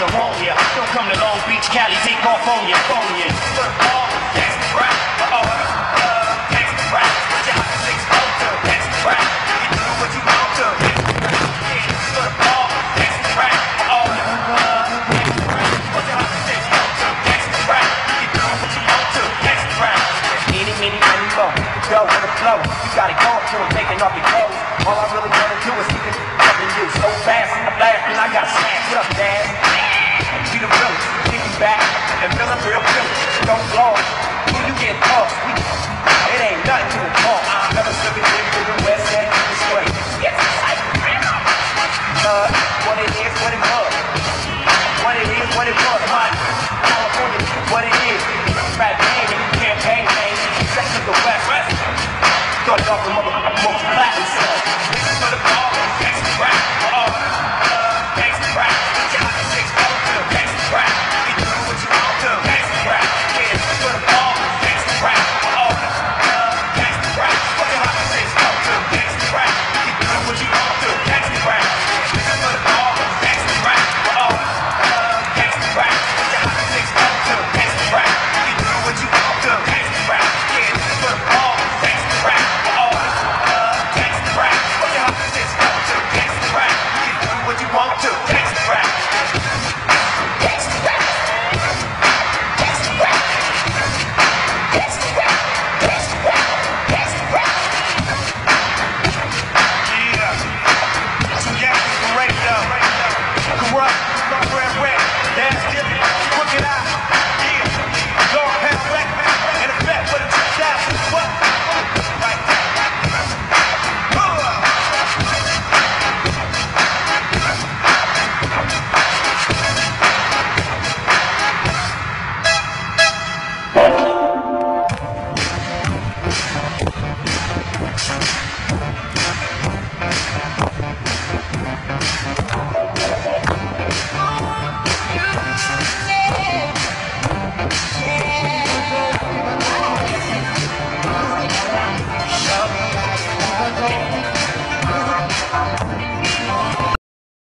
California, California. Football, that's rap. Oh, uh, that's rap. Job six culture, that's rap. You do what you want to. Yeah, football, that's rap. Oh, uh, that's culture, that's to. That's more. Go with the flow. You got it going to it, taking off your clothes. All I really wanna do is see it something you so fast. I'm laughing, I got smashed. Up, Dad? real don't launch. When you get it ain't nothing to a punk. Never slipping in from the west end to the what it is, what it was. What it is, what it was. My California, what it is. Rap game, campaign game, section of the west. Started off the motherfucker.